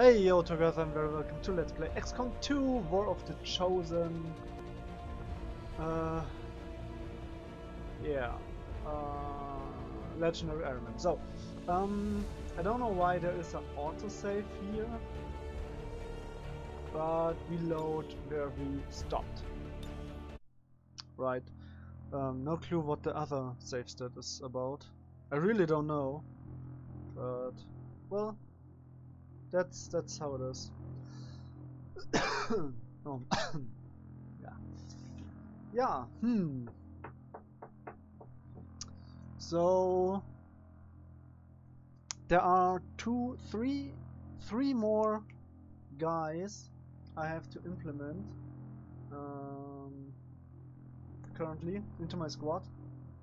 Hey yo together and very welcome to Let's Play XCOM 2 War of the Chosen. Uh, yeah, uh, Legendary Ironman. So, um, I don't know why there is an autosave here, but we load where we stopped. Right, um, no clue what the other save state is about. I really don't know, but, well, that's that's how it is. oh. yeah. Yeah. Hmm. So there are two, three, three more guys I have to implement um, currently into my squad,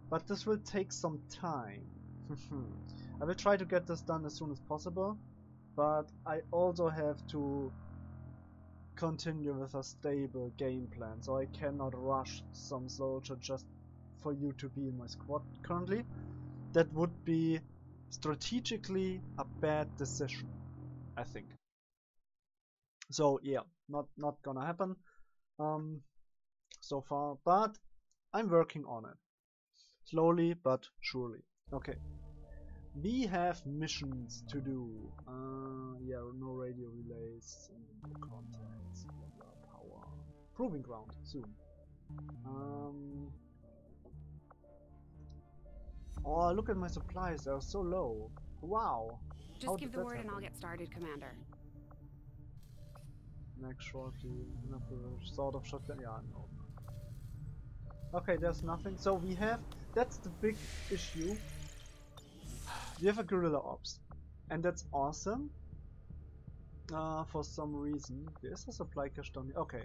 but this will take some time. I will try to get this done as soon as possible but I also have to continue with a stable game plan so I cannot rush some soldier just for you to be in my squad currently. That would be strategically a bad decision I think. So yeah not not gonna happen um, so far but I'm working on it. Slowly but surely. Okay we have missions to do. Uh, yeah, no radio relays, contacts, power. Proving ground, soon. Um, oh, look at my supplies, they're so low. Wow. Just How give the word happen? and I'll get started, Commander. Next shorty, sort of shotgun, yeah, no. Okay, there's nothing. So we have, that's the big issue we have a guerrilla ops and that's awesome. Uh, for some reason there's a supply cache down here okay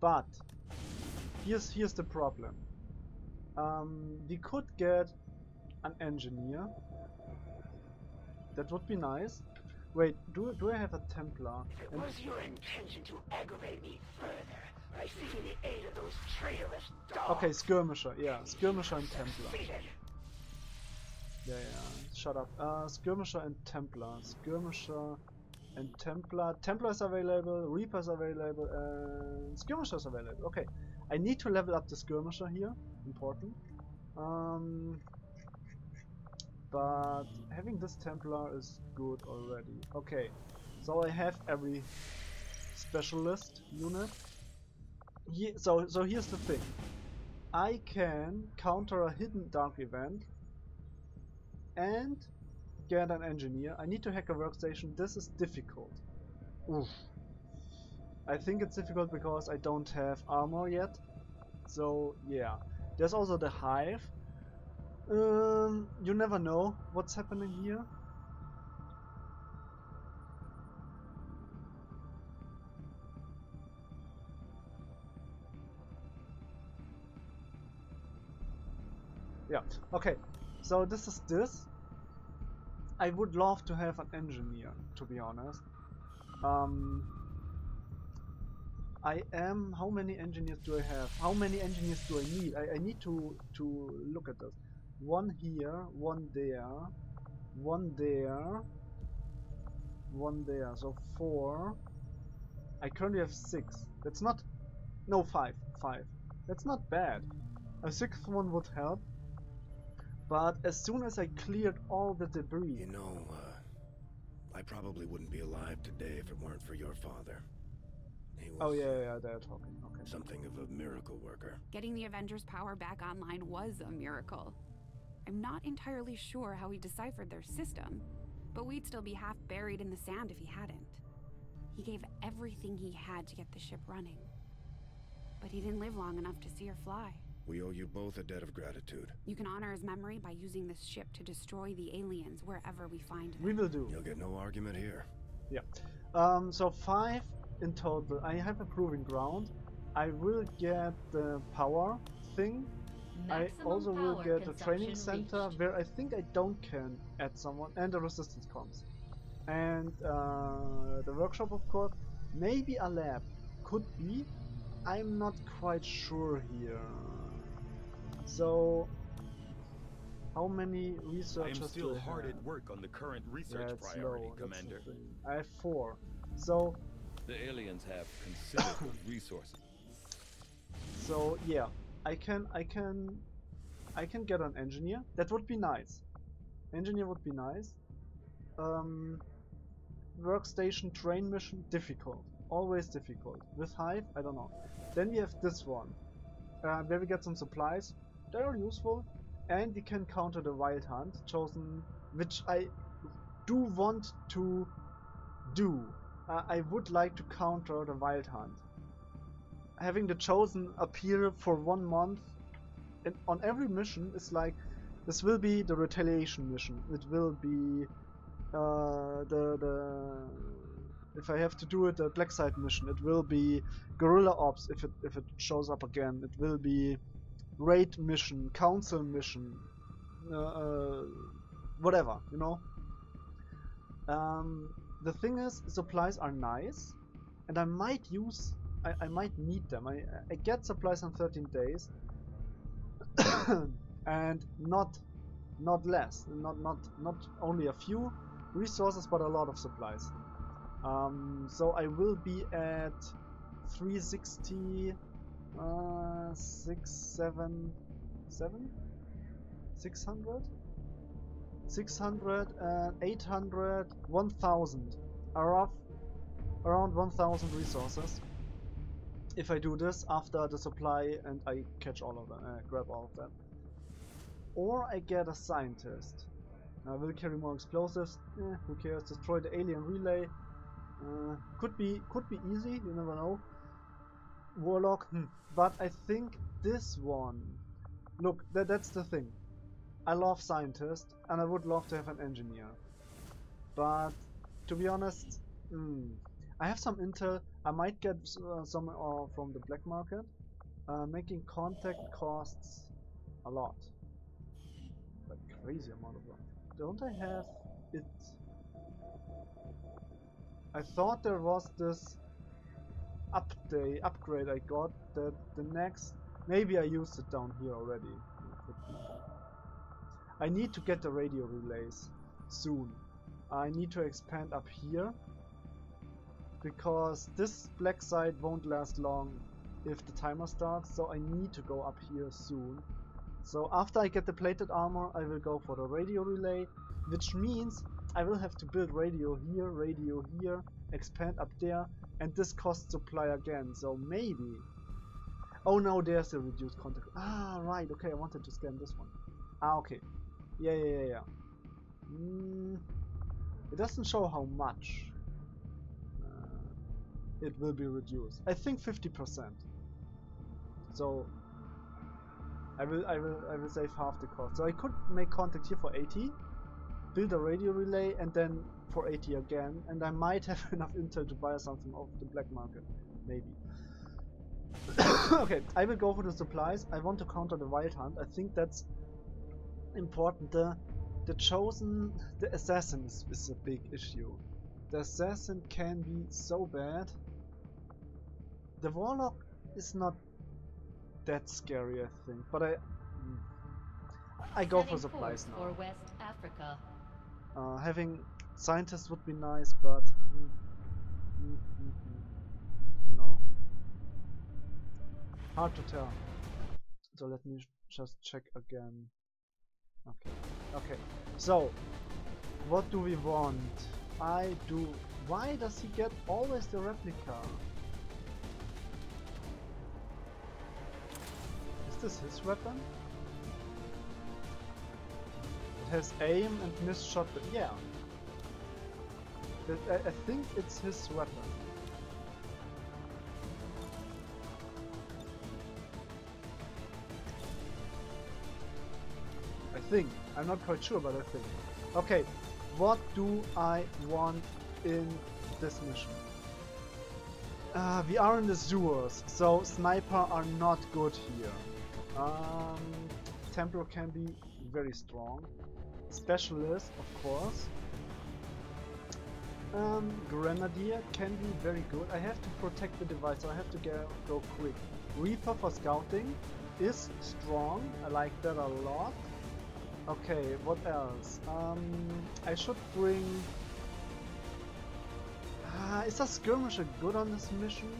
but here's here's the problem. Um, we could get an engineer. That would be nice. Wait do, do I have a Templar? It was your intention to aggravate me further by seeking the aid of those traitorous dogs. Okay skirmisher yeah skirmisher and Templar yeah, yeah, shut up. Uh, Skirmisher and Templar. Skirmisher and Templar. Templar is available, Reaper is available, and Skirmisher is available. Okay, I need to level up the Skirmisher here. Important. Um, but having this Templar is good already. Okay, so I have every specialist unit. He so, so here's the thing. I can counter a hidden dark event and get an engineer. I need to hack a workstation. This is difficult. Oof. I think it's difficult because I don't have armor yet. So yeah. There's also the hive. Um, you never know what's happening here. Yeah, okay. So this is this. I would love to have an engineer, to be honest. Um, I am. How many engineers do I have? How many engineers do I need? I, I need to to look at this. One here, one there, one there, one there. So four. I currently have six. That's not. No, five. Five. That's not bad. A sixth one would help. But as soon as I cleared all the debris... You know, uh, I probably wouldn't be alive today if it weren't for your father. oh yeah, yeah, they're talking. Okay. Something of a miracle worker. Getting the Avenger's power back online was a miracle. I'm not entirely sure how he deciphered their system, but we'd still be half buried in the sand if he hadn't. He gave everything he had to get the ship running. But he didn't live long enough to see her fly. We owe you both a debt of gratitude. You can honor his memory by using this ship to destroy the aliens wherever we find them. We will do. You'll get no argument here. Yeah. Um, so five in total. I have a proving ground. I will get the power thing. Maximum I also will get a training center reached. where I think I don't can add someone and the resistance comms. And uh, the workshop of course. Maybe a lab. Could be. I'm not quite sure here. So, how many researchers I am still hard have? at work on the current research yeah, priority, low. Commander. I have four. So The aliens have considerable resources. so yeah, I can I can I can get an engineer. That would be nice. Engineer would be nice. Um, workstation train mission difficult. Always difficult. With Hive, I don't know. Then we have this one. Uh, where we get some supplies. They are useful. And we can counter the wild hunt chosen which I do want to do. Uh, I would like to counter the wild hunt. Having the chosen appear for one month and on every mission is like this will be the retaliation mission. It will be uh, the the if I have to do it the black site mission. It will be guerrilla ops if it if it shows up again. It will be raid mission, council mission, uh, uh, whatever you know. Um, the thing is, supplies are nice, and I might use, I, I might need them. I, I get supplies on 13 days, and not, not less, not not not only a few resources, but a lot of supplies. Um, so I will be at 360, uh, 6, 7, 7? 600? 600, uh, 800, 1000. Around, around 1000 resources. If I do this after the supply and I catch all of them, uh, grab all of them. Or I get a scientist. I will carry more explosives. Eh, who cares? Destroy the alien relay. Uh, could be could be easy. You never know. Warlock. Hmm. But I think this one. Look, that that's the thing. I love scientist, and I would love to have an engineer. But to be honest, hmm, I have some intel. I might get uh, some uh, from the black market. Uh, making contact costs a lot, like crazy amount of them. Don't I have it? I thought there was this update upgrade I got that the next maybe I used it down here already. I need to get the radio relays soon. I need to expand up here because this black site won't last long if the timer starts so I need to go up here soon. So after I get the plated armor I will go for the radio relay which means I will have to build radio here, radio here, expand up there and this costs supply again so maybe Oh no there's a reduced contact Ah right okay I wanted to scan this one Ah okay yeah, yeah, yeah, yeah. Mm, it doesn't show how much uh, it will be reduced. I think 50%. So I will, I will, I will save half the cost. So I could make contact here for 80, build a radio relay, and then for 80 again, and I might have enough intel to buy something off the black market, maybe. okay, I will go for the supplies. I want to counter the wild hunt. I think that's important. The the chosen the assassin is, a big issue. The assassin can be so bad. The warlock is not that scary, I think, but I mm, I go for supplies now. For West Africa. Uh, having scientists would be nice, but mm, mm, mm, mm, you know, hard to tell. So let me just check again. Okay, okay. So, what do we want? I do. Why does he get always the replica? Is this his weapon? It has aim and miss shot. but Yeah. I, I think it's his weapon. I think. I'm not quite sure, but I think. Okay, what do I want in this mission? Uh, we are in the sewers, so sniper are not good here. Um, Templar can be very strong. Specialist, of course. Um, Grenadier can be very good. I have to protect the device, so I have to go, go quick. Reaper for scouting is strong. I like that a lot. Okay, what else? Um, I should bring. Is Is a skirmisher good on this mission?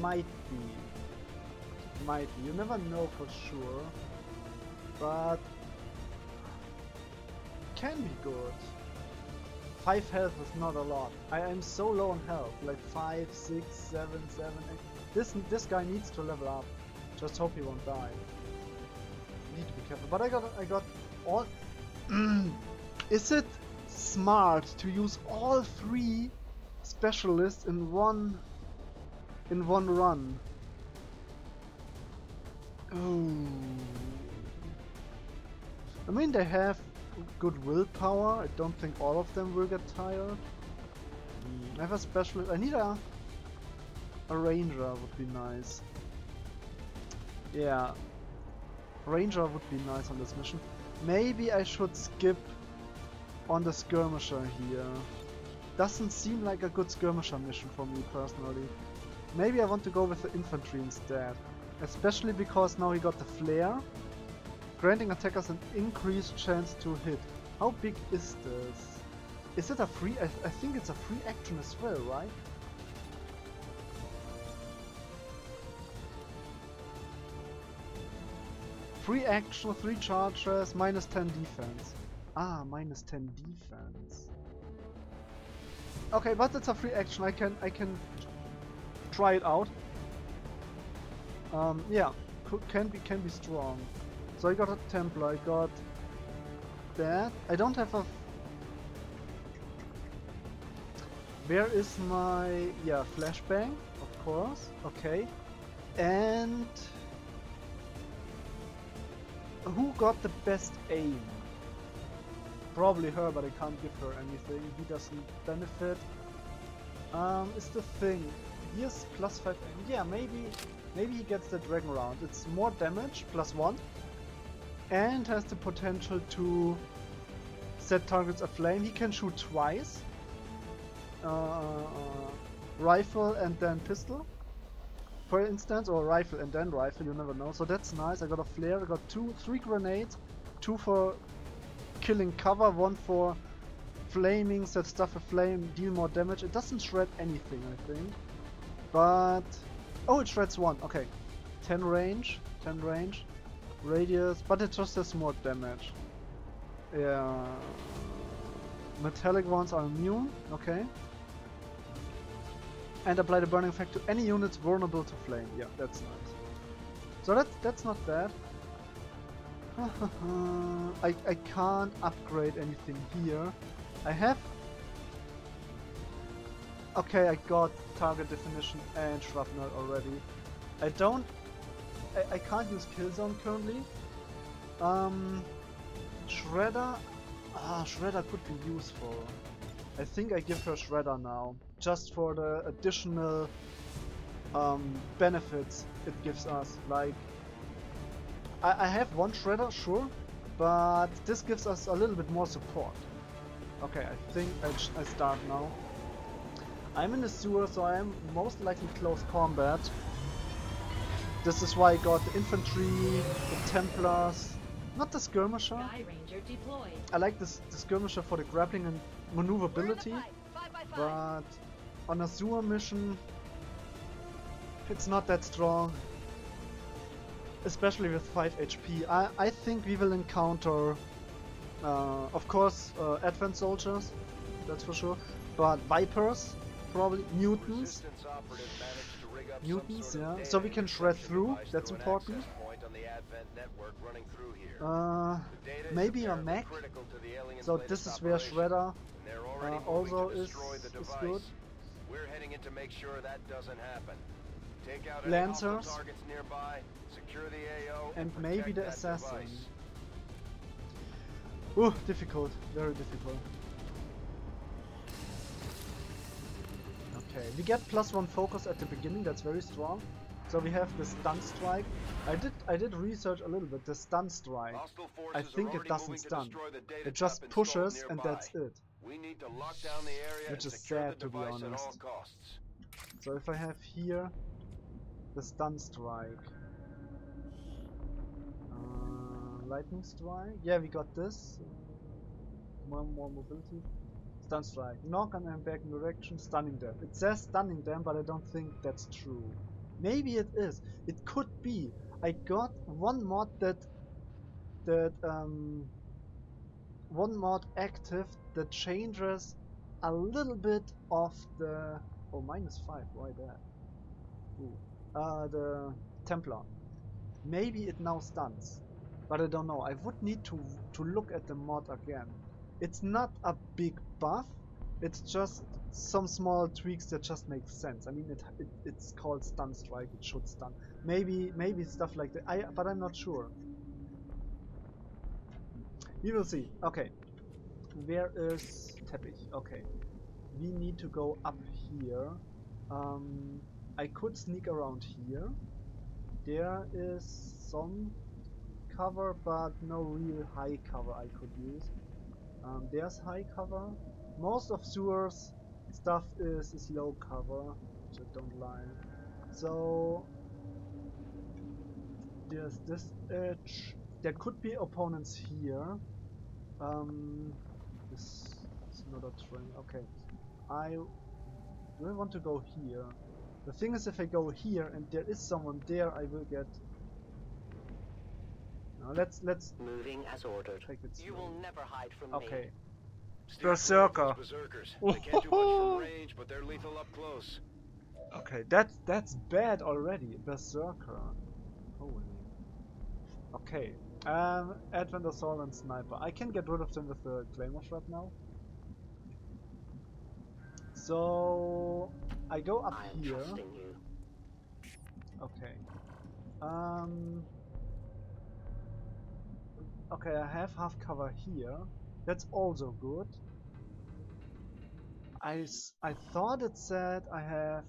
Might be. Might be. You never know for sure. But can be good. Five health is not a lot. I am so low on health, like five, six, seven, seven, eight. This this guy needs to level up. Just hope he won't die. Need to be careful. But I got I got all. Is it smart to use all three specialists in one in one run? Oh. I mean they have good willpower. I don't think all of them will get tired. Mm, I have a specialist. I need a a ranger would be nice. Yeah, ranger would be nice on this mission. Maybe I should skip on the skirmisher here. Doesn't seem like a good skirmisher mission for me personally. Maybe I want to go with the infantry instead. Especially because now he got the flare granting attackers an increased chance to hit. How big is this? Is it a free? I, I think it's a free action as well, right? Free action, 3 charges, minus 10 defense. Ah, minus 10 defense. Okay, but it's a free action. I can I can try it out. Um, yeah, can be can be strong. So I got a Templar, I got that. I don't have a... Where is my... yeah, flashbang, of course, okay. And... Who got the best aim? Probably her, but I can't give her anything. He doesn't benefit. Um, is the thing. Yes, plus 5 aim. Yeah, maybe maybe he gets the dragon round. It's more damage, plus 1. And has the potential to set targets aflame. He can shoot twice. Uh, rifle and then pistol. For instance, or rifle and then rifle, you never know. So that's nice. I got a flare, I got two, three grenades. Two for killing cover, one for flaming, set stuff aflame, deal more damage. It doesn't shred anything, I think. But... Oh, it shreds one. Okay. 10 range. 10 range. Radius. But it just does more damage. Yeah. Metallic ones are immune. Okay. And apply the burning effect to any units vulnerable to flame. Yeah, that's nice. So that's, that's not bad. I, I can't upgrade anything here. I have... Okay, I got target definition and shrapnel already. I don't... I, I can't use killzone currently. Um, Shredder... Ah, Shredder could be useful. I think I give her Shredder now. Just for the additional um, benefits it gives us. Like, I, I have one Shredder, sure, but this gives us a little bit more support. Okay, I think I, I start now. I'm in the sewer, so I am most likely close combat. This is why I got the infantry, the Templars, not the skirmisher. I like this the skirmisher for the grappling and maneuverability, but on a sewer mission, it's not that strong. Especially with 5 HP. I, I think we will encounter, uh, of course, uh, advanced soldiers, that's for sure, but Vipers, probably Mutons. Mutons, yeah. So we can shred through, that's important. Uh, maybe a mech. So this is where Shredder uh, also is, is good. We're heading in to make sure that doesn't happen. Take out Lancers. targets nearby, secure the AO, and maybe the assassin. Ooh, difficult, very difficult. Okay, we get plus one focus at the beginning, that's very strong. So we have the stun strike. I did I did research a little bit. The stun strike. I think it doesn't stun. It just pushes and that's it. Which is sad to be honest. So if I have here the stun strike. Uh, lightning strike. Yeah, we got this. More more mobility. Stun strike. Knock back in direction, stunning them. It says stunning them, but I don't think that's true. Maybe it is. It could be. I got one mod that that um one mod active that changes a little bit of the oh minus five. Why that? Ooh. Uh, the Templar. Maybe it now stuns, but I don't know. I would need to to look at the mod again. It's not a big buff. It's just some small tweaks that just make sense. I mean, it, it it's called stun strike. It should stun. Maybe maybe stuff like that. I but I'm not sure. We will see. Okay. Where is Teppich? Okay. We need to go up here. Um, I could sneak around here. There is some cover, but no real high cover I could use. Um, there's high cover. Most of sewers stuff is, is low cover, so don't lie. So there's this edge. There could be opponents here. Um, this is not a train. Okay, I do I want to go here. The thing is, if I go here and there is someone there, I will get. Now let's let's Moving as ordered. take it. You will never hide from me. Okay. Berserker. clear of those Berserkers. They can't do much from range, but they're lethal up close. Okay, that's that's bad already. Berserker. Holy. Okay. Um, Advent Assault and Sniper. I can get rid of them with the Claymore Shot now. So I go up I am here. Okay. Um. Okay, I have half cover here. That's also good. I, I thought it said I have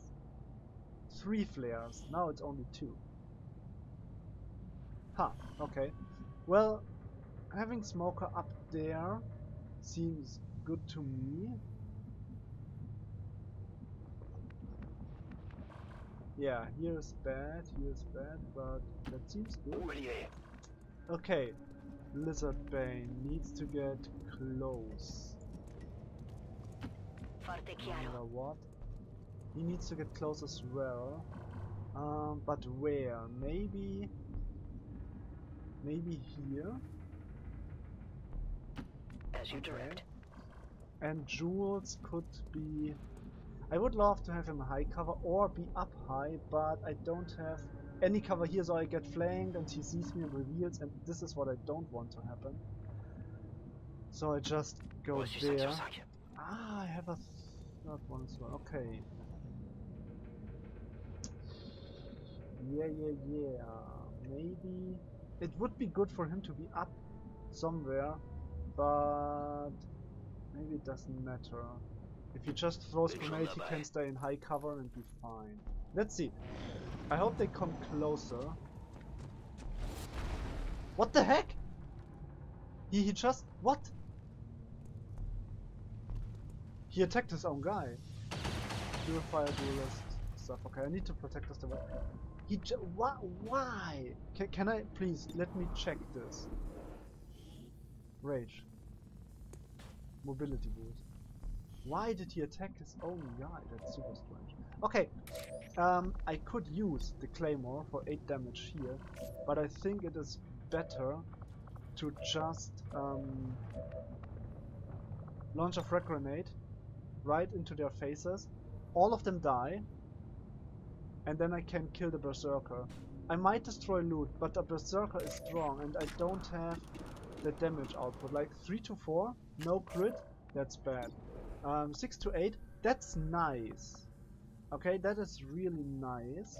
three flares. Now it's only two. Huh, okay. Well, having Smoker up there seems good to me. Yeah, here's bad, here's bad, but that seems good. Okay, Lizard Bane needs to get close. Forte No chiaro. matter what. He needs to get close as well. Um, but where? Maybe... Maybe here? As you direct. And Jules could be... I would love to have him high cover or be up high, but I don't have any cover here, so I get flanked and he sees me and reveals, and this is what I don't want to happen. So I just go there. Ah, I have a third one as well. Okay. Yeah, yeah, yeah. Maybe it would be good for him to be up somewhere, but maybe it doesn't matter. If he just throws grenade, he can stay in high cover and be fine. Let's see. I hope they come closer. What the heck? He, he just... What? He attacked his own guy. Purifier duelist stuff. Okay, I need to protect us. He j- why? Why? Can, can I please let me check this? Rage. Mobility boost. Why did he attack his own guy? That's super strange. Okay, um, I could use the claymore for 8 damage here, but I think it is better to just um, launch a frag grenade right into their faces. All of them die, and then I can kill the berserker. I might destroy loot, but the berserker is strong, and I don't have the damage output. Like 3 to 4, no crit, that's bad. Um, 6 to 8, that's nice. Okay, that is really nice.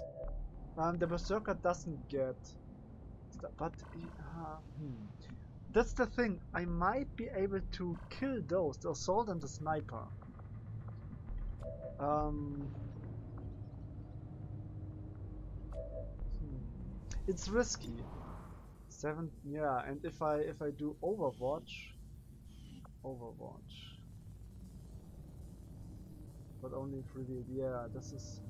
Um, the berserker doesn't get, but uh, hmm. that's the thing. I might be able to kill those, the assault and the sniper. Um, hmm. It's risky. Seven, yeah, and if I if I do Overwatch, Overwatch, but only if revealed. Yeah, this is.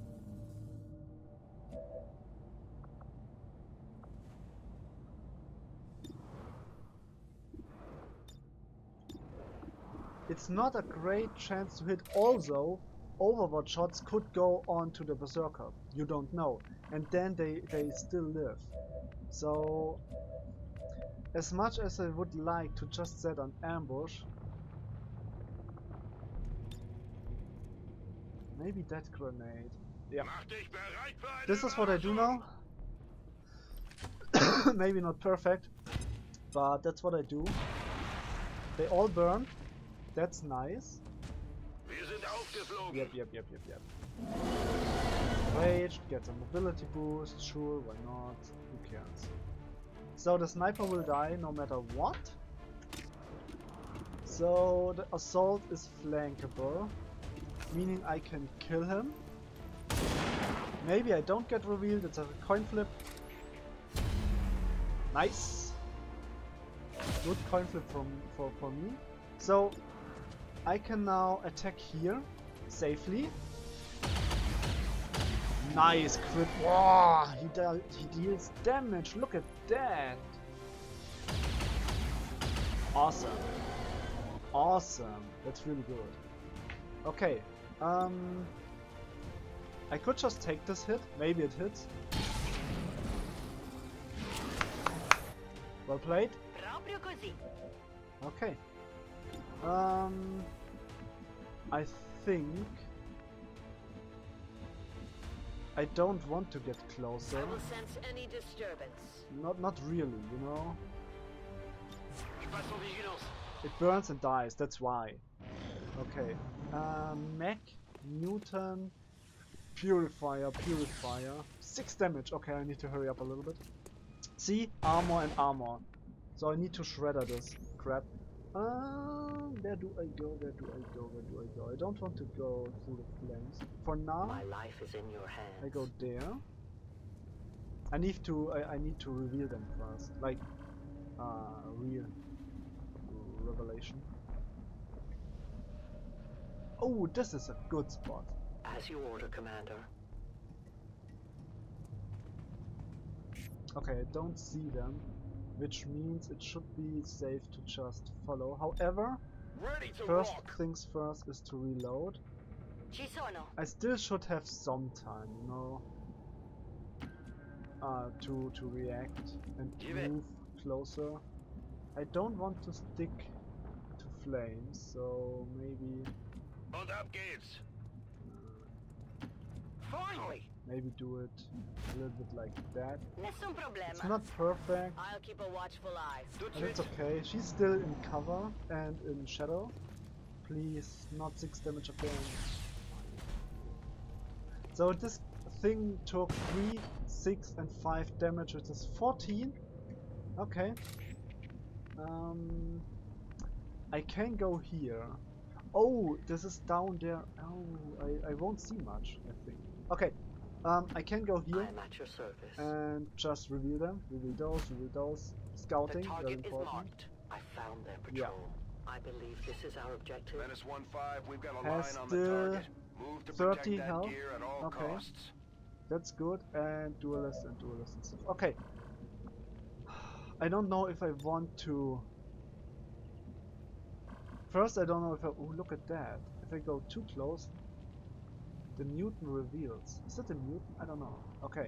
it's not a great chance to hit. Also, Overwatch shots could go on to the Berserker. You don't know. And then they, they still live. So, as much as I would like to just set an ambush, maybe that grenade. Yeah. This is what I do now. maybe not perfect, but that's what I do. They all burn. That's nice. Yep, yep, yep, yep, yep. Rage, get a mobility boost, sure, why not? Who cares? So the sniper will die no matter what. So the assault is flankable, meaning I can kill him. Maybe I don't get revealed, it's a coin flip. Nice! Good coin flip from, for, for me. So I can now attack here safely. Nice crit. Wow, he, de he deals damage. Look at that. Awesome. Awesome. That's really good. Okay. Um, I could just take this hit. Maybe it hits. Well played. Okay. Um, I think I don't want to get closer. I will sense any disturbance. Not, not really, you know. It burns and dies. That's why. Okay. Um, Mech, Muton, Purifier, Purifier. Six damage. Okay, I need to hurry up a little bit. See, armor and armor. So I need to shredder this crap. Um, where do I go? Where do I go? Where do I go? I don't want to go through the flames. For now, My life is in your hands. I go there. I need to. I, I need to reveal them first, like uh, real revelation. Oh, this is a good spot. As you order, Commander. Okay, I don't see them, which means it should be safe to just follow. However, first rock. things first is to reload. I still should have some time, you know, uh, to to react and Give it. move closer. I don't want to stick to flames, so maybe Und ab geht's. Finally. maybe do it a little bit like that. Nessun It's not perfect, I'll keep a watchful eye. but it's okay. She's still in cover and in shadow. Please, not six damage again. So this thing took 3, 6 and 5 damage, which is 14. Okay. Um, I can go here. Oh, this is down there. Oh, I, I won't see much, I think. Okay, um, I can go here I'm at your service. and just reveal them. Reveal those, reveal those. the Scouting, very target is important. marked. I found their Yeah. patrol. I believe this is our objective. Menace 1-5, we've got a Has line on the the target. Move to 30 protect that health? gear at all Okay. costs. That's good. And duelist and duelist and stuff. Okay. I don't know if I want to. First, I don't know if I. Oh, look at that. If I go too close, the Muton reveals. Is that a Muton? I don't know. Okay.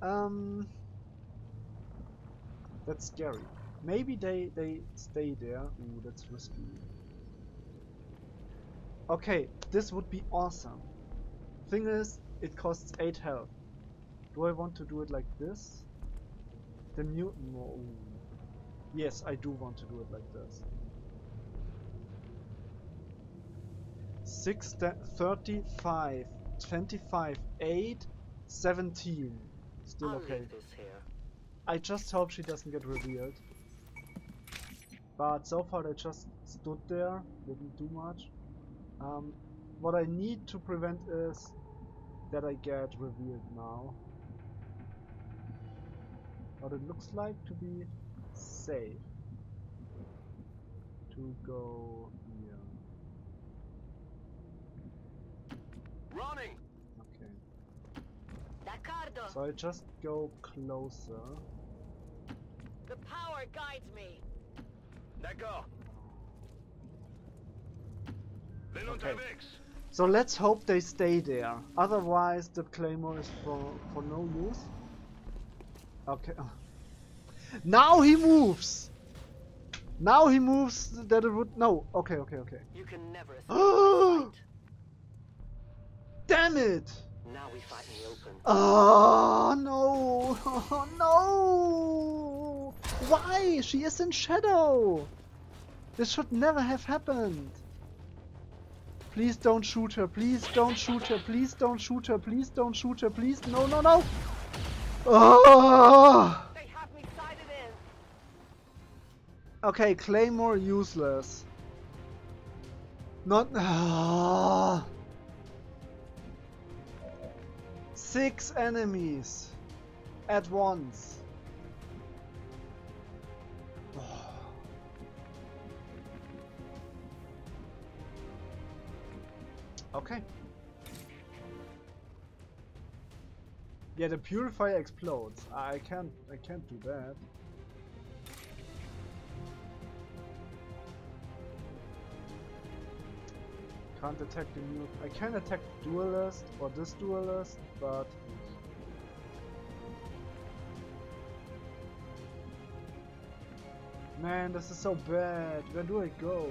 Um. That's scary. Maybe they they stay there. Ooh, that's risky. Okay, this would be awesome. Thing is, it costs 8 health. Do I want to do it like this? The Muton. No. Yes, I do want to do it like this. 6, da- 35, 25, 8, 17. Still I'll okay. leave this here. I just hope she doesn't get revealed. But so far they just stood there, didn't do much. Um, what I need to prevent is that I get revealed now. What it looks like to be safe. To go here. Running! Okay. D'accordo. So I just go closer. The power guides me. Let go. Okay. So let's hope they stay there. Otherwise, the claymore is for for no use. Okay. Now he moves. Now he moves that it would no. Okay, okay, okay. You can never escape Oh! my sight. Damn it! Now we fight in the open. Oh no! Oh, no! Why? She is in shadow. This should never have happened. Please don't shoot her. Please don't shoot her. Please don't shoot her. Please don't shoot her. Please no no no. Oh! They have me sighted in. Okay, Claymore useless. Not. Ah. Six enemies at once. Okay. Yeah, the purifier explodes. I can't. I can't do that. Can't attack the new. I can attack duelist or this duelist, but man, this is so bad. Where do I go?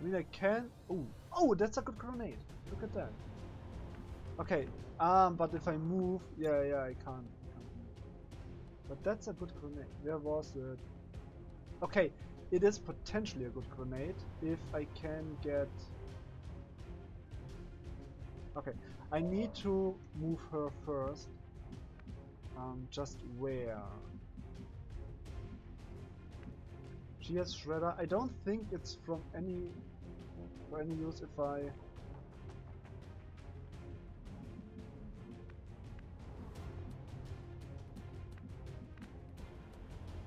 I mean, I can. Oh, oh, that's a good grenade. Look at that. Okay, um, but if I move, yeah, yeah, I can't. But that's a good grenade. Where was it? Okay, it is potentially a good grenade if I can get... Okay, I need to move her first. Um, just where? She has Shredder. I don't think it's from any for any use if I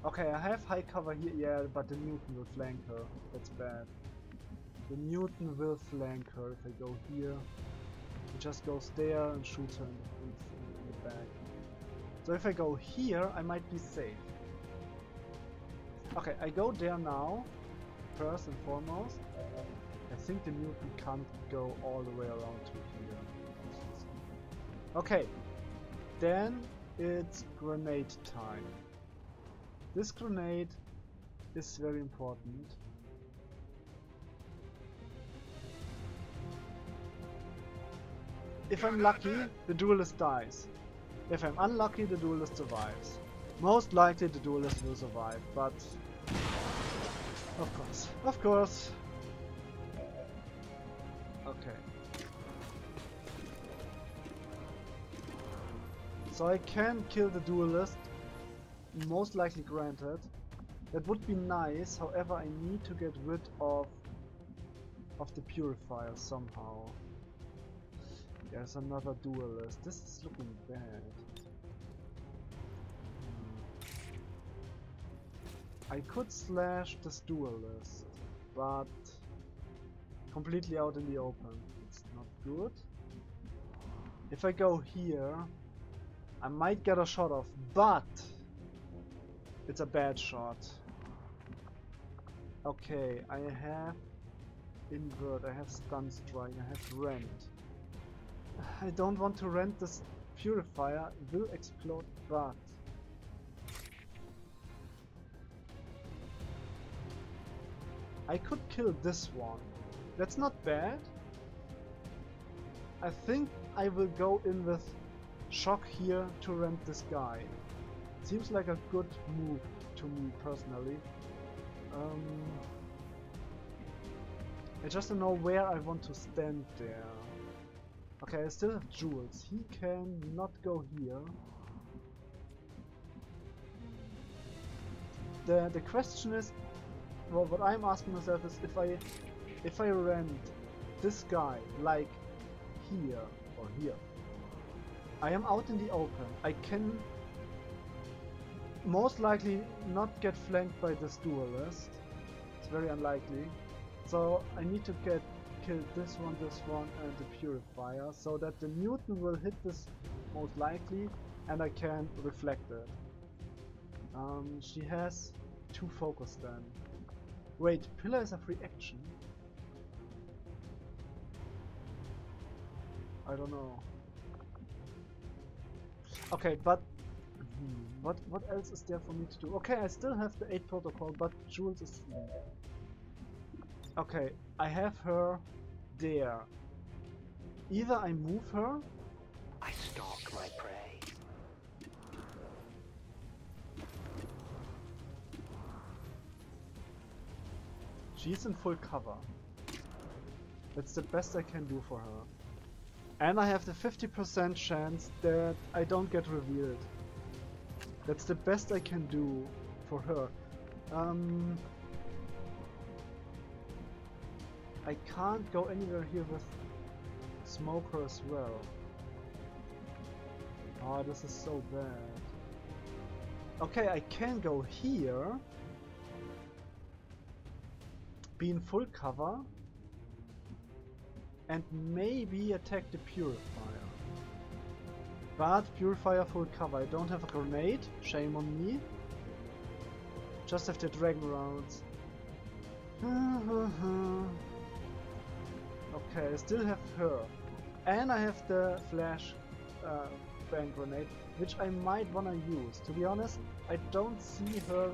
Okay, I have high cover here, yeah, but the Muton will flank her. That's bad. The Muton will flank her if I go here. He just goes there and shoots her in the, in the back. So if I go here, I might be safe. Okay, I go there now, first and foremost. I think the Muton can't go all the way around to here. Okay, then it's grenade time. This grenade is very important. If I'm lucky, the duelist dies. If I'm unlucky, the duelist survives. Most likely the duelist will survive, but... Of course, of course. Okay. So I can kill the duelist, most likely granted. That would be nice, however I need to get rid of of the purifier somehow. There's another duelist. This is looking bad. Hmm. I could slash this duelist, but completely out in the open. It's not good. If I go here, I might get a shot off, but it's a bad shot. Okay, I have invert, I have stun strike, I have Rend. I don't want to rend this purifier, it will explode, but I could kill this one. That's not bad. I think I will go in with shock here to rend this guy. Seems like a good move to me personally. Um, I just don't know where I want to stand there. Okay, I still have Jules. He can not go here. The the question is, well, what I'm asking myself is if I if I rend this guy like here or here, I am out in the open. I can most likely not get flanked by this duelist. It's very unlikely. So I need to get kill this one, this one, and the purifier, so that the Muton will hit this most likely, and I can reflect it. Um, she has two focus then. Wait, pillar is a free action? I don't know. Okay, but hmm, what what else is there for me to do? Okay, I still have the Aid Protocol, but Jules is Okay, I have her there. Either I move her I stalk my prey. She's in full cover. That's the best I can do for her. And I have the 50% chance that I don't get revealed. That's the best I can do for her. Um, I can't go anywhere here with Smoker as well. Oh, this is so bad. Okay, I can go here. Be in full cover. And maybe attack the Purifier. But Purifier full cover. I don't have a grenade. Shame on me. Just have the Dragon rounds. okay, I still have her. And I have the Flash uh, Bang Grenade, which I might wanna use. To be honest, I don't see her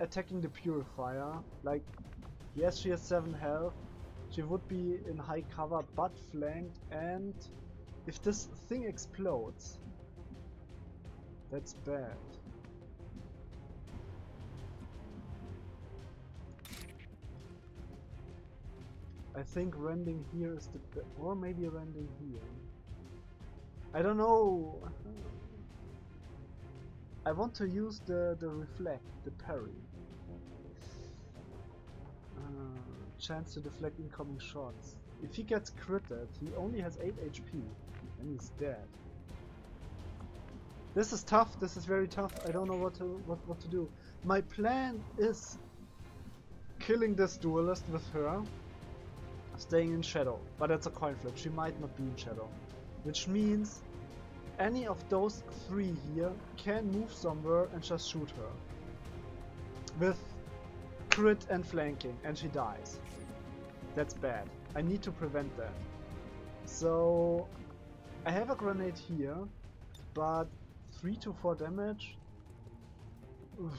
attacking the Purifier. Like, yes, she has 7 health. She would be in high cover, but flanked, and if this thing explodes, that's bad. I think rending here is the be- or maybe rending here. I don't know. I want to use the the reflect, the parry. Uh, chance to deflect incoming shots. If he gets critted, he only has 8 HP he's dead. This is tough. This is very tough. I don't know what to what what to do. My plan is killing this duelist with her, staying in shadow. But it's a coin flip. She might not be in shadow, which means any of those three here can move somewhere and just shoot her with crit and flanking, and she dies. That's bad. I need to prevent that. So I have a grenade here, but 3 to 4 damage. Oof.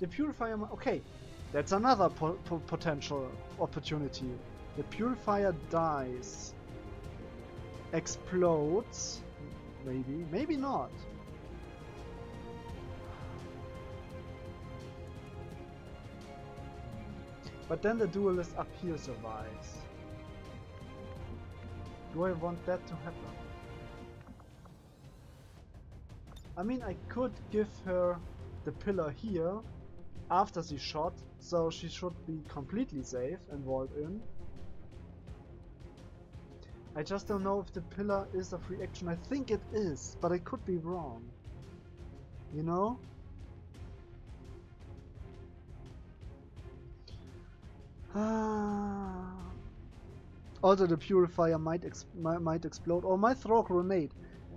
The purifier. Okay, that's another po po potential opportunity. The purifier dies, explodes. Maybe, maybe not. But then the duelist up here survives. Do I want that to happen? I mean, I could give her the pillar here after she shot, so she should be completely safe and walled in. I just don't know if the pillar is a free action. I think it is, but I could be wrong. You know? Ah. Also, the purifier might ex might, explode or my throw grenade,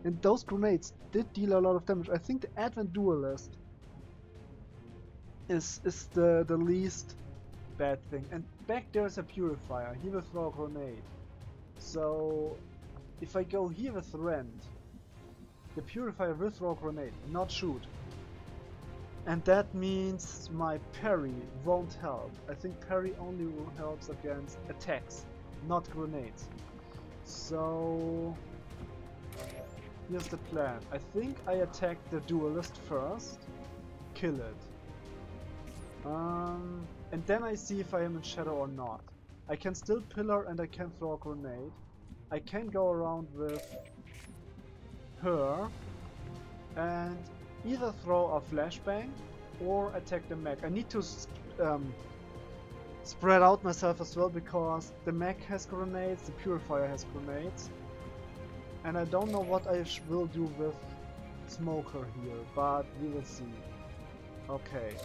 and those grenades did deal a lot of damage. I think the Advent Duelist is is the the least bad thing. And back there's a purifier. He will throw a grenade. So if I go here with Rend, the purifier will throw a grenade, not shoot. And that means my parry won't help. I think parry only helps against attacks, not grenades. So here's the plan. I think I attack the duelist first, kill it. Um, and then I see if I am in shadow or not. I can still pillar and I can throw a grenade. I can go around with her and either throw a flashbang or attack the mech. I need to um, spread out myself as well because the mech has grenades, the purifier has grenades. And I don't know what I sh- will do with Smoker here, but we will see. Okay,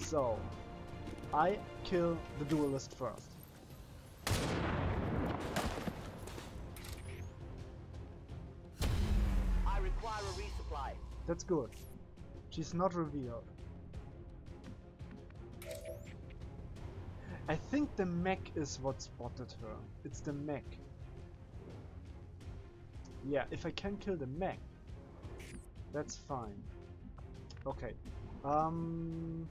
so I kill the duelist first. I require a resupply. That's good. She's not revealed. I think the mech is what spotted her. It's the mech. Yeah, if I can kill the mech, that's fine. Okay. Um,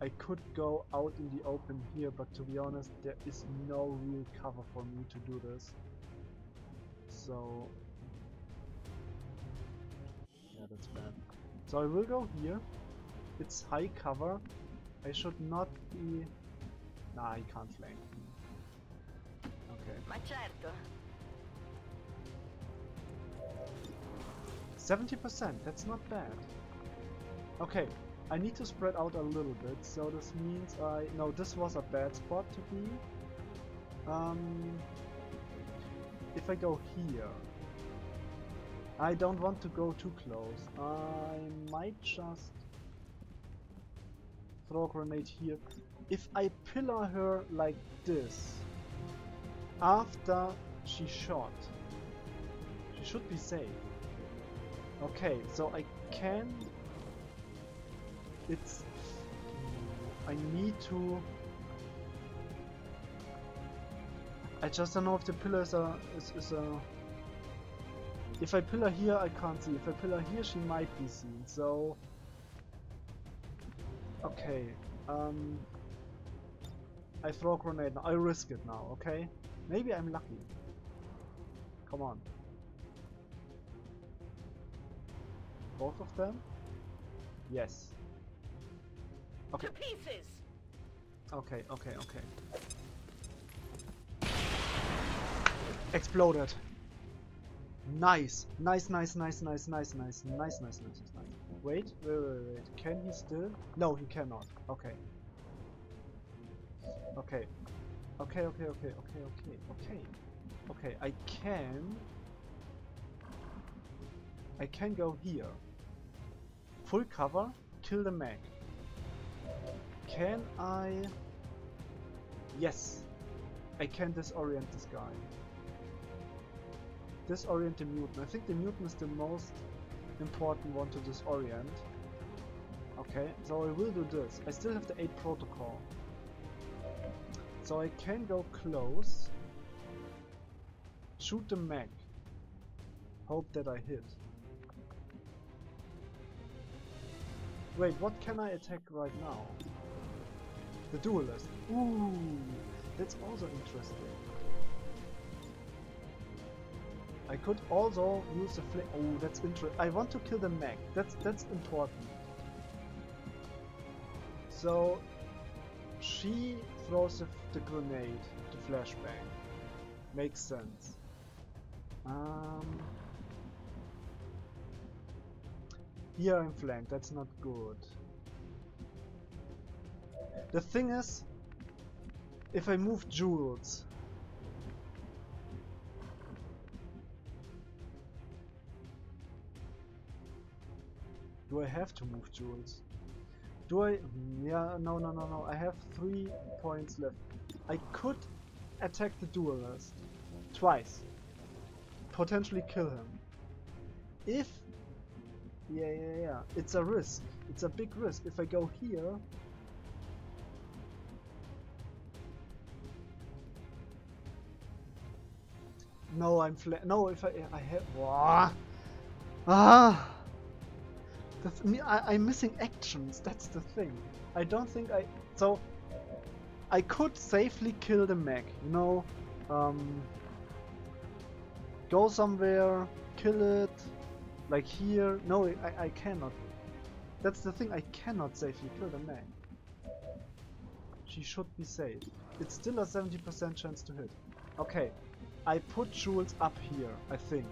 I could go out in the open here, but to be honest, there is no real cover for me to do this. So, yeah, that's bad. So I will go here. It's high cover. I should not be. Nah, I can't flank. Okay. Ma certo. 70%, that's not bad. Okay, I need to spread out a little bit, so this means I... No, this was a bad spot to be. Um, if I go here... I don't want to go too close. I might just throw a grenade here. If I pillar her like this, after she shot, should be safe. Okay, so I can... It's... I need to... I just don't know if the pillar is a... Is, is a... If I pillar here, I can't see. If I pillar here, she might be seen, so... Okay, um... I throw a grenade now. I risk it now, okay? Maybe I'm lucky. Come on. Both of them? Yes. Okay. To pieces! Okay, okay, okay. Exploded. Nice. Nice, nice, nice, nice, nice, nice, nice, nice, nice, nice. Wait, wait, wait, wait. Can he still? No, he cannot. Okay. Okay. Okay, okay, okay, okay, okay, okay. Okay, I can... I can go here. Full cover, kill the mech. Can I... Yes! I can disorient this guy. Disorient the mutant. I think the mutant is the most important one to disorient. Okay, so I will do this. I still have the Aid Protocol. So I can go close, shoot the mech, hope that I hit. Wait, what can I attack right now? The duelist. Ooh, that's also interesting. I could also use the flame. Oh, that's interesting. I want to kill the mech. That's that's important. So she throws the, the grenade, the flashbang. Makes sense. Um, here I'm flanked. That's not good. The thing is, if I move Jules, do I have to move Jules? Do I? Yeah, no, no, no, no. I have three points left. I could attack the duelist twice. Potentially kill him. If... Yeah, yeah, yeah. It's a risk. It's a big risk. If I go here... No, I'm fla- No, if I... I have... Wah. Ah! The th I, I'm missing actions, that's the thing. I don't think I... So, I could safely kill the mech, you know? Um, go somewhere, kill it, like here. No, I, I cannot. That's the thing, I cannot safely kill the man. She should be safe. It's still a 70% chance to hit. Okay, I put Jules up here, I think.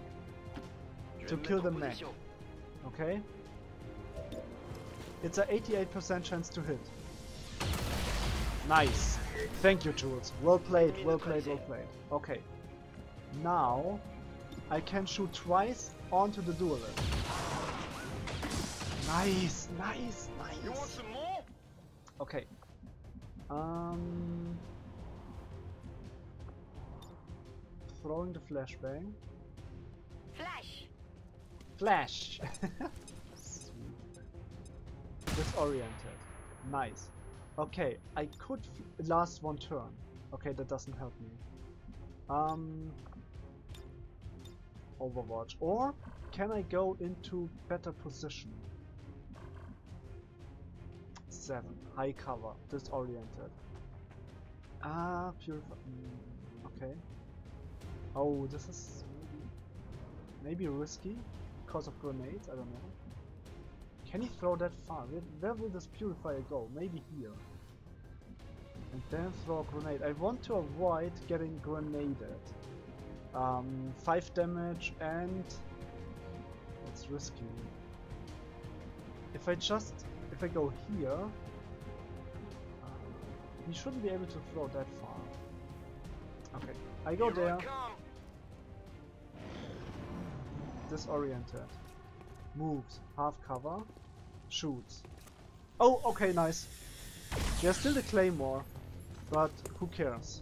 To kill the mech. Okay? It's a 88% chance to hit. Nice. Thank you, Jules. Well played, well played, well played. Okay. Now, I can shoot twice onto the duelist. Nice, nice, nice. You want some more? Okay. Um. Throwing the flashbang. Flash! Flash! Disoriented. Nice. Okay, I could f- last one turn. Okay, that doesn't help me. Um, Overwatch. Or can I go into better position? Seven. High cover. Disoriented. Ah, purify. Mm, okay. Oh, this is maybe, maybe risky because of grenades. I don't know. Can he throw that far? Where, where will this purifier go? Maybe here. And then throw a grenade. I want to avoid getting grenaded. Um, 5 damage and... It's risky. If I just... If I go here... Uh, he shouldn't be able to throw that far. Okay, I go Here there. come. Disoriented. Moves. Half cover. Shoots. Oh, okay, nice. There's still the claymore, but who cares?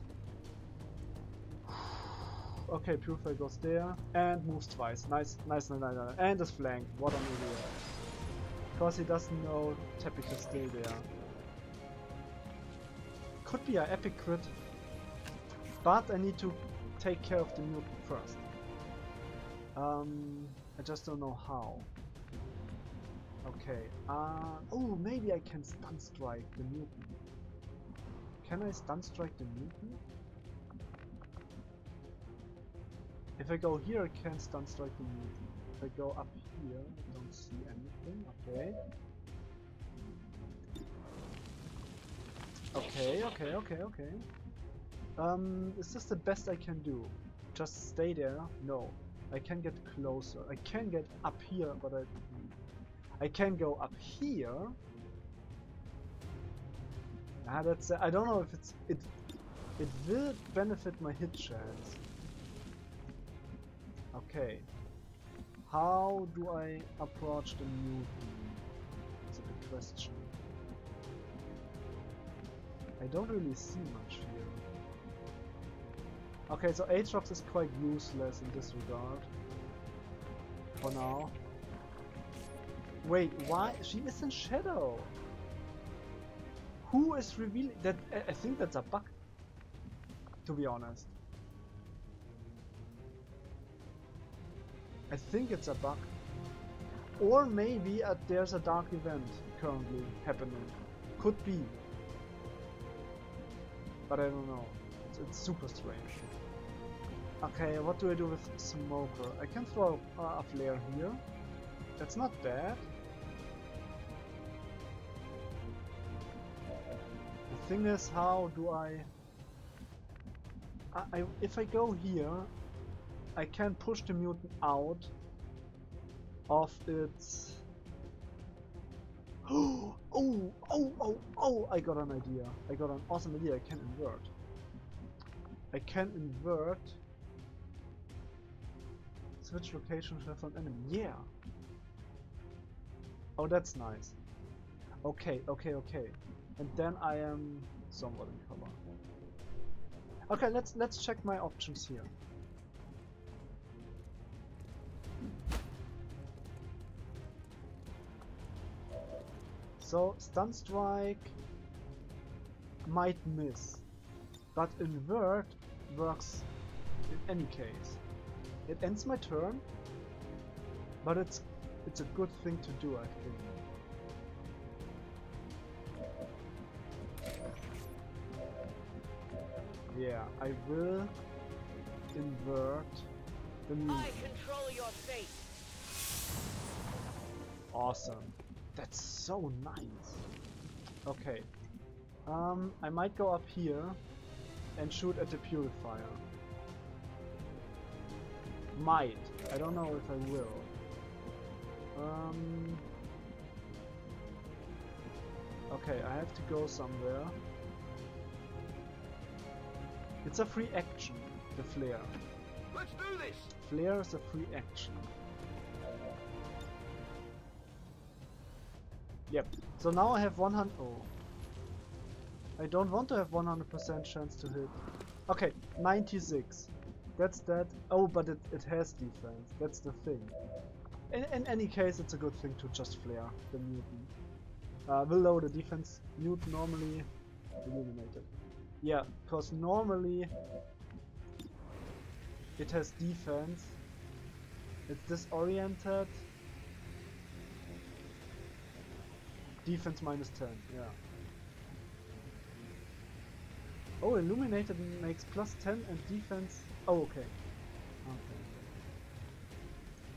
Okay, Purify goes there and moves twice. Nice, nice, nice, nice. And is flanked. What an idiot. Because he doesn't know Tepic is still there. Could be an epic crit. But I need to take care of the mutant first. Um, I just don't know how. Okay, uh, oh, maybe I can stun strike the mutant. Can I stun strike the mutant? If I go here, I can stun strike mutant. If I go up here, I don't see anything. Okay. Okay, okay, okay, okay. Um, is this the best I can do? Just stay there? No. I can get closer. I can get up here, but I... I can go up here. Ah, that's... I don't know if it's... It, it will benefit my hit chance. Okay. How do I approach the mutant? That's a good question. I don't really see much here. Okay, so Aatrox is quite useless in this regard. For now. Wait, why? She is in shadow! Who is revealing that? I- I think that's a bug. To be honest. I think it's a bug. Or maybe uh, there's a dark event currently happening. Could be. But I don't know. It's, it's super strange. Okay, what do I do with Smoker? I can throw a, a flare here. That's not bad. The thing is, how do I... I, I if I go here, I can push the mutant out of its... oh, oh, oh, oh, I got an idea. I got an awesome idea. I can invert. I can invert. Switch location with an enemy. Yeah. Oh, that's nice. Okay, okay, okay. And then I am somewhat in cover. Okay, let's let's check my options here. So stun strike might miss, but invert works in any case. It ends my turn, but it's it's a good thing to do, I think. Yeah, I will invert. I control your fate. Awesome. That's so nice. Okay. Um, I might go up here and shoot at the purifier. Might. I don't know if I will. Um. Okay, I have to go somewhere. It's a free action, the flare. Let's do this. Flare is a free action. Yep. So now I have 100. Oh. I don't want to have 100% chance to hit. Okay, 96. That's that. Oh, but it, it has defense. That's the thing. In, in any case, it's a good thing to just flare the mutant. Uh, below the defense, mute normally illuminated. Yeah, because normally it has defense. It's disoriented. Defense minus 10, yeah. Oh, illuminated makes plus 10 and defense. Oh, okay. Okay.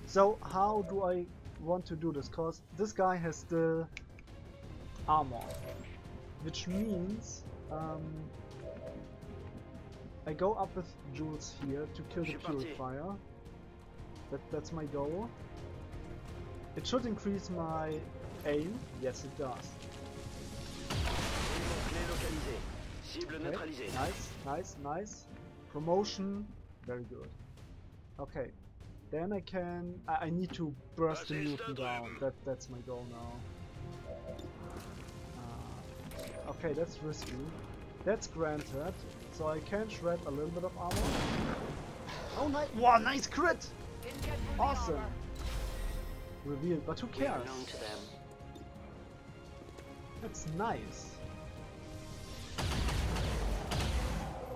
So, how do I want to do this? Because this guy has still armor. Which means um, I go up with Jules here to kill the Je suis parti. purifier. That, that's my goal. It should increase my aim. Yes, it does. Clé localisée. Cible Okay. Nice, nice, nice. Promotion, very good. Okay, then I can. I, I need to burst the Muton down. That that's my goal now. Uh, okay, that's risky. That's granted. So I can shred a little bit of armor. Oh, nice! Wow, nice crit! Awesome. Revealed, but who cares? known to them. That's nice.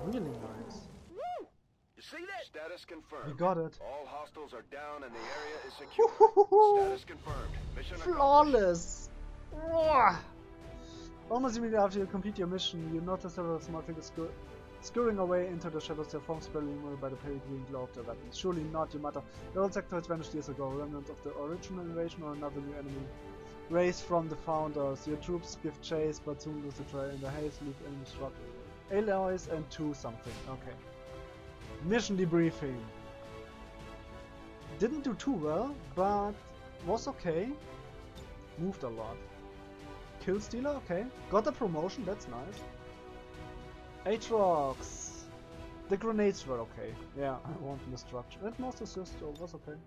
Really nice. You see that? Status confirmed. You got it. All hostiles are down and the area is secure. Status confirmed. Mission. Flawless! Mwah! Almost immediately after you complete your mission, you notice several small figures scur scurrying away into the shadows, their forms moved by the pale green glow of their weapons. Surely not, you mutter. The old sector has vanished years ago, remnant of the original invasion or another new enemy. Raised from the founders, your troops give chase but soon lose the trail in the haze, leave enemies shot. Alloys and two something, okay. Mission debriefing. Didn't do too well, but was okay. Moved a lot. Kill Stealer, okay. Got a promotion, that's nice. Aatrox. The grenades were okay. Yeah, I want destruction. And most assist was okay.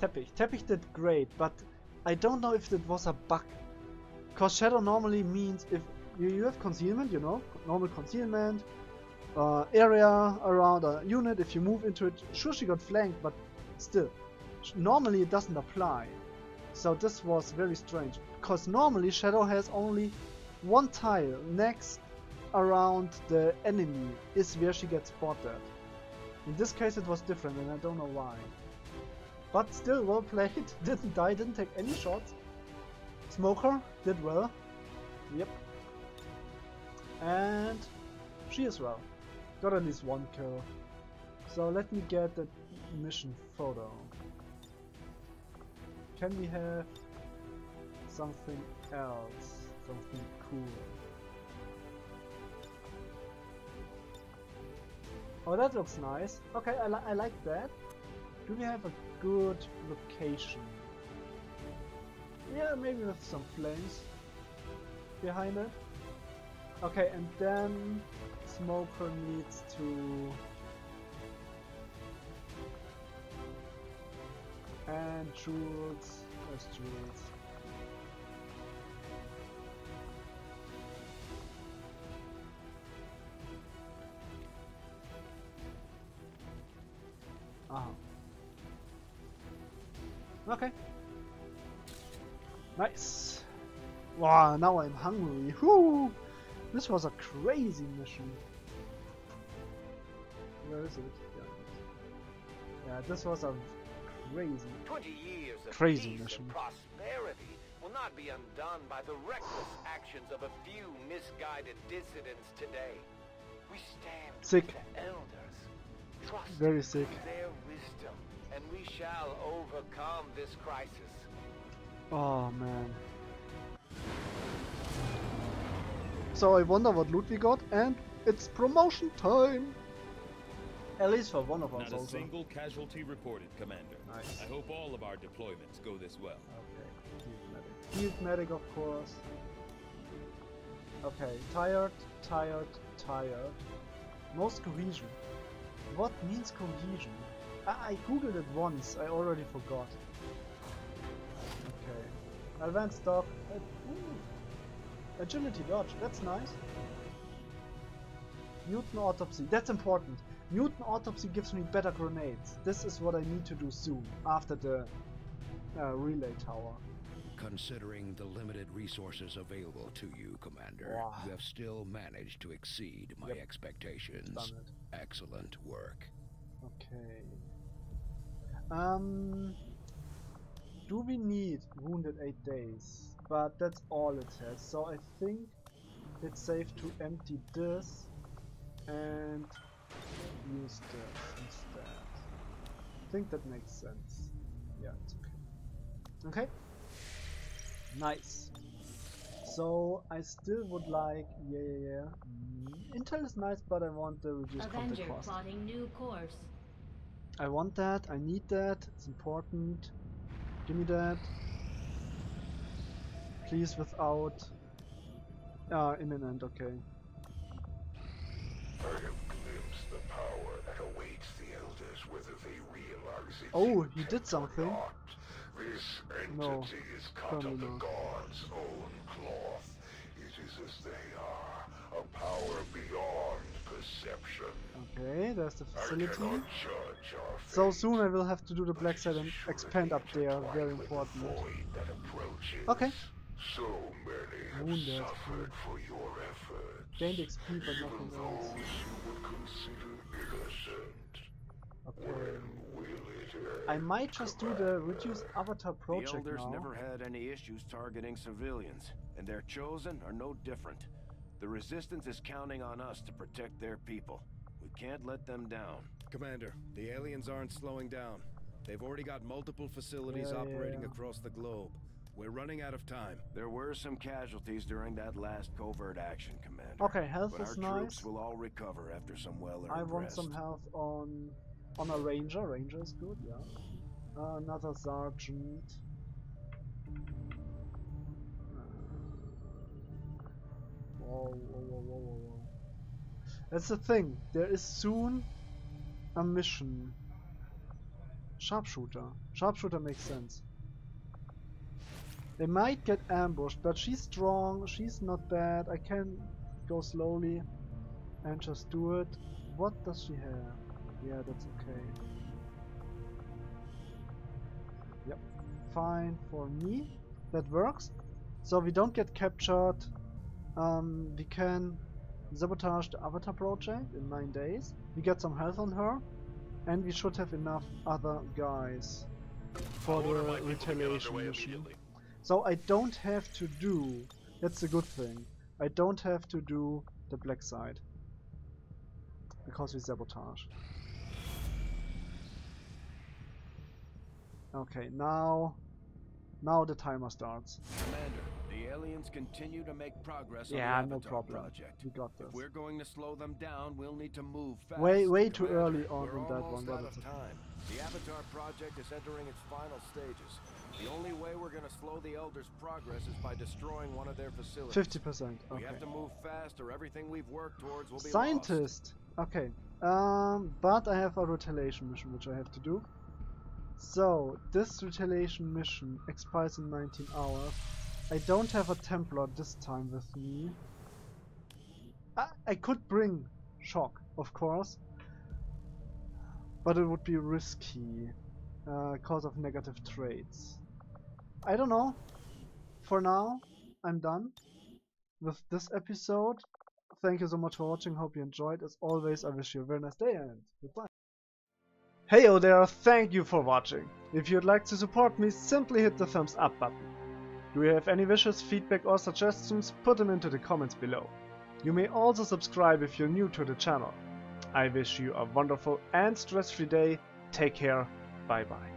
Teppich. Teppich did great, but I don't know if it was a bug. Cause Shadow normally means if you, you have concealment, you know, normal concealment, uh, area around a unit, if you move into it, sure she got flanked, but still, normally it doesn't apply. So this was very strange, because normally Shadow has only one tile next around the enemy is where she gets spotted. In this case it was different and I don't know why. But still well played, didn't die, didn't take any shots. Smoker did well. Yep. And she as well. Got at least one kill. So let me get the mission photo. Can we have something else? Something cool. Oh, that looks nice. Okay, I, li I like that. Do we have a good location? Yeah, maybe with some flames behind it. Okay, and then Smoker needs to... And Jules... Where's Jules? Now I'm hungry. Whoo! This was a crazy mission. Where is it? Yeah, yeah this was a crazy. Twenty years of Crazy mission. prosperity will not be undone by the reckless actions of a few misguided dissidents today. We stand Sick. the elders, trust Very sick. their wisdom, and we shall overcome this crisis. Oh man. So I wonder what loot we got, and it's promotion time! At least for one of us Not a single casualty reported, Commander. Nice. I hope all of our deployments go this well. Okay, field medic. Field medic, of course. Okay, tired, tired, tired. Most cohesion. What means cohesion? I, I googled it once, I already forgot. Okay. Advanced stock. Uh, ooh. Agility dodge, that's nice. Muton autopsy, that's important. Muton autopsy gives me better grenades. This is what I need to do soon, after the uh, relay tower. Considering the limited resources available to you, Commander, Wow. you have still managed to exceed my Yep. expectations. Excellent work. Okay. Um. Do we need wounded eight days? But that's all it has. So I think it's safe to empty this and use this instead. I think that makes sense. Yeah, it's okay. Okay. Nice. So I still would like, yeah, yeah, yeah. Mm, Intel is nice, but I want the reduced Avenger cost. plotting new course. I want that, I need that, it's important. Give me that. Please without uh, imminent, okay. I have glimpsed the power that awaits the elders, whether they realize it. Oh, he did something. This entity No, is cut of the gods' own cloth. It is as they are, a power beyond perception. Okay, there's the facility. cannot judge our So soon I will have to do the black site and expand up there, very the important. void that approaches. Okay. So many have Wounded, suffered for your efforts. Gained XP but Even nothing those else. you would consider innocent. Okay. When will it? I might just do the reduce avatar project The project Elders now. never had any issues targeting civilians, and their chosen are no different. The Resistance is counting on us to protect their people. We can't let them down. Commander, the aliens aren't slowing down. They've already got multiple facilities Yeah, operating yeah. across the globe. We're running out of time. There were some casualties during that last covert action, Commander. Okay, health but is our nice. troops will all recover after some well-earned I want rest. some health on on a ranger. Ranger is good, yeah. Uh, another sergeant. Uh, Whoa, whoa, whoa, whoa, whoa, whoa. That's the thing. There is soon a mission. Sharpshooter. Sharpshooter makes sense. They might get ambushed, but she's strong. She's not bad. I can go slowly and just do it. What does she have? Yeah, that's okay. Yep, fine for me. That works. So we don't get captured. Um, we can sabotage the Avatar project in 9 days. We get some health on her. And we should have enough other guys for the retaliation mission. So I don't have to do, that's a good thing, I don't have to do the black site. Because we sabotage. Okay, now, now the timer starts. Commander, the aliens continue to make progress Yeah, on the no problem. project. We got this. If we're going to slow them down, we'll need to move fast. Way, way too early on we're in that one, but out it's of okay. time. The Avatar project is entering its final stages. The only way we're going to slow the Elders' progress is by destroying one of their facilities. 50%, Okay. We have to move fast, or everything we've worked towards will be lost. Scientist! Okay. Um, but I have a retaliation mission which I have to do. So, this retaliation mission expires in 19 hours. I don't have a Templar this time with me. I, I could bring Shock, of course. But it would be risky. Uh, cause of negative traits. I don't know. For now, I'm done with this episode. Thank you so much for watching. Hope you enjoyed. As always, I wish you a very nice day and goodbye. Hey there, thank you for watching. If you'd like to support me, simply hit the thumbs up button. Do you have any wishes, feedback or suggestions? Put them into the comments below. You may also subscribe if you're new to the channel. I wish you a wonderful and stress-free day. Take care. Bye bye.